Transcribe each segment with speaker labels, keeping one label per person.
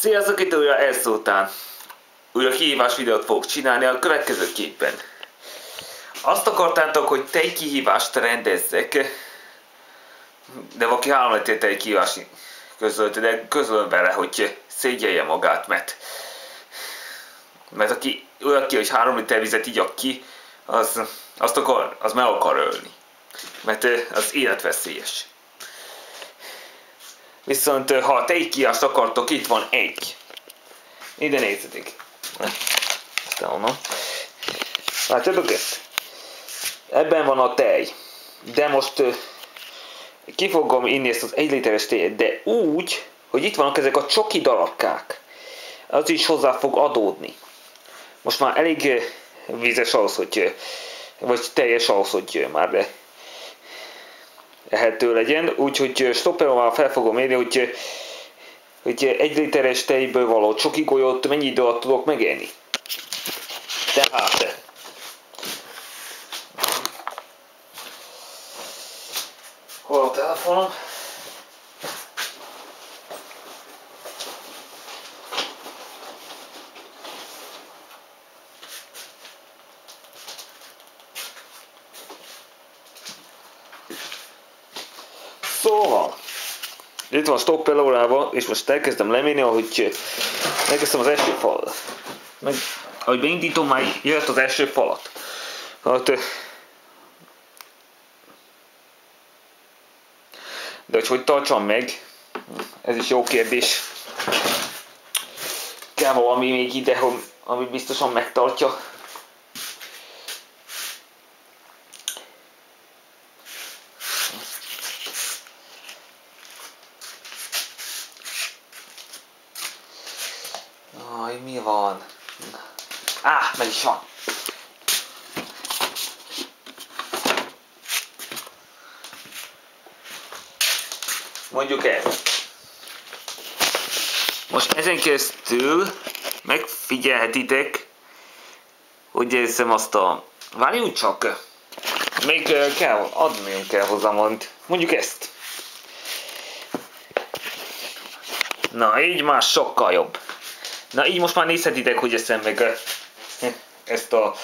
Speaker 1: Sziasztok, itt újra Elszó után. Újra kihívás videót fogok csinálni a következőképpen. Azt akartátok, hogy te egy kihívást rendezzek, de valaki három egy kihívást közölt, de közölöm vele, hogy szégyelje magát, mert mert aki olyan ki, hogy három liter vizet igyak ki, az, azt akar, az meg akar ölni. Mert az életveszélyes. Viszont ha te egy kiást akartok, itt van egy. Ide nézzetek. Ezt onnan. Látjátok ezt? Ebben van a tej. De most ki fogom inni ezt az egy literes tejet, de úgy, hogy itt vannak ezek a csoki darakkák. Az is hozzá fog adódni. Most már elég vízes ahhoz, hogy vagy teljes ahhoz, hogy már ehető legyen, úgyhogy stopperoval fel fogom érni, hogy, hogy egy literes tejből való csoki golyót mennyi idő alatt tudok megenni. Tehát hol a telefonom? Itt van stoppel órával, és most elkezdem lemérni, ahogy elkezdtem az első fal. Meg, ahogy beindítom, már jött az első falat. Hát, de hogy hogy tartsam meg, ez is jó kérdés. Kell valami még ide, ami biztosan megtartja. Is van. Mondjuk el. Most ezen keresztül megfigyelhetitek, hogy érzem azt a... Várjunk csak! Még kell, adni kell hozzá mond. Mondjuk ezt. Na, így már sokkal jobb. Na így most már nézhetitek, hogy eszem meg ezt a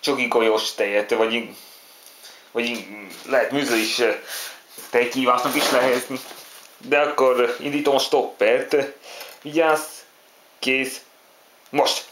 Speaker 1: csokikolyos tejet, vagy, vagy lehet műző is tejkívásnak is lehelyezni. De akkor indítom a stoppert. Vigyázz, kész, most!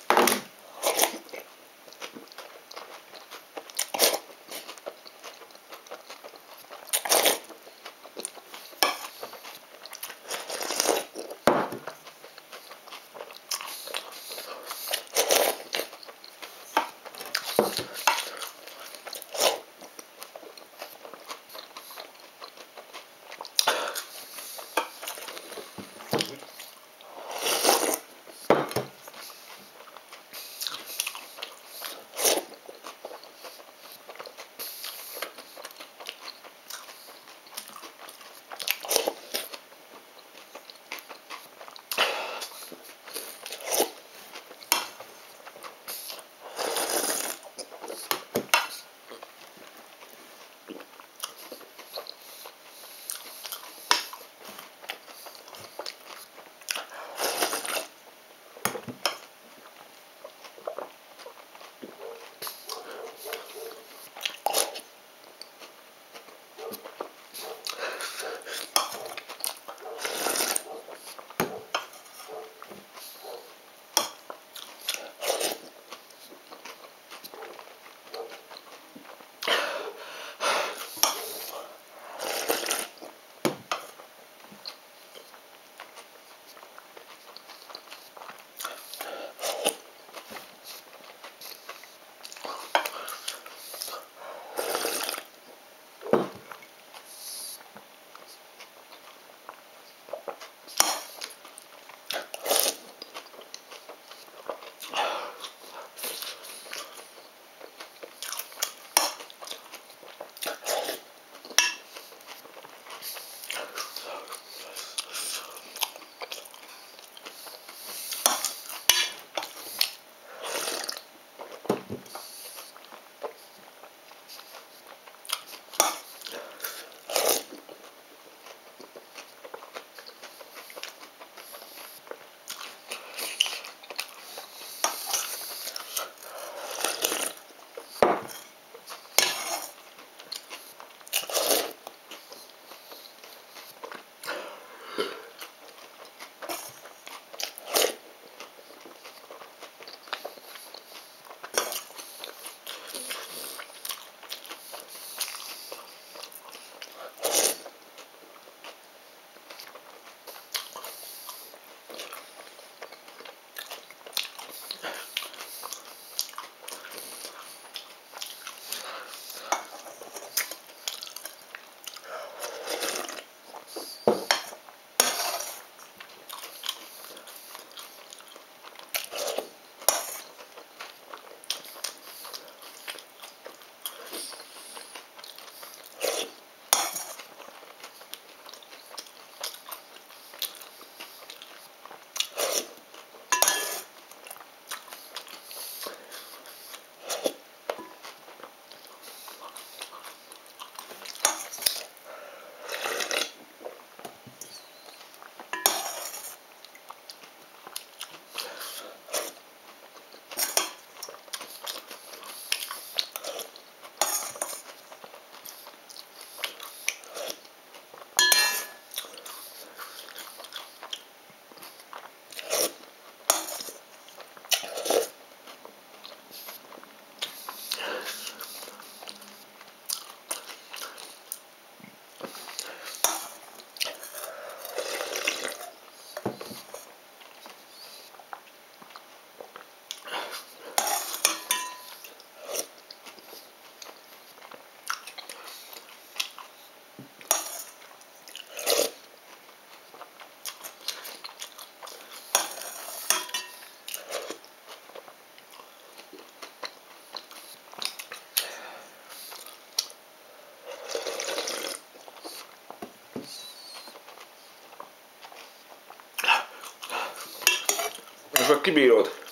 Speaker 1: Most már kibírod.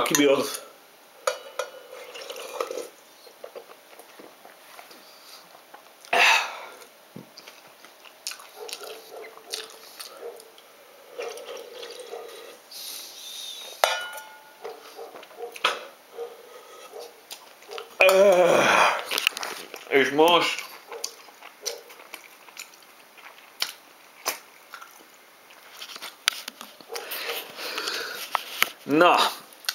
Speaker 1: Már kibírod. És most Na,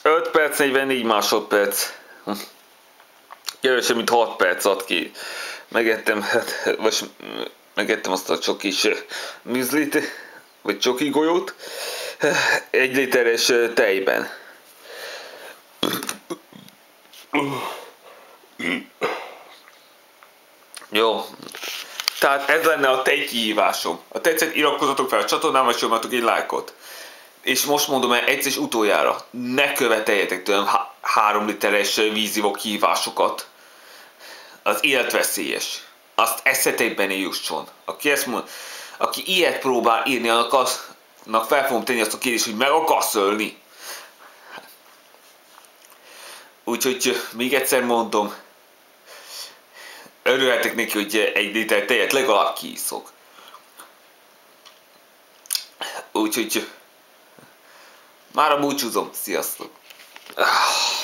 Speaker 1: 5 perc 44 másodperc. Kevesebb, mint 6 perc ad ki. Megettem, hát, vagy megettem azt a csokis műzlit, vagy csoki golyót, egy literes tejben. Jó. Tehát ez lenne a tej kihívásom. A tetszett iratkozzatok fel a csatornám, vagy nyomjatok egy lájkot és most mondom el egyszer és utoljára, ne követeljetek tőlem há- három literes vízivok hívásokat. Az életveszélyes. Azt eszetekben jusson. Aki ezt mond, aki ilyet próbál írni, annak, az, annak fel fogom tenni azt a kérdést, hogy meg akarsz ölni. Úgyhogy még egyszer mondom, örülhetek neki, hogy egy liter tejet legalább kiiszok. Úgyhogy már a búcsúzom. Sziasztok! Ah.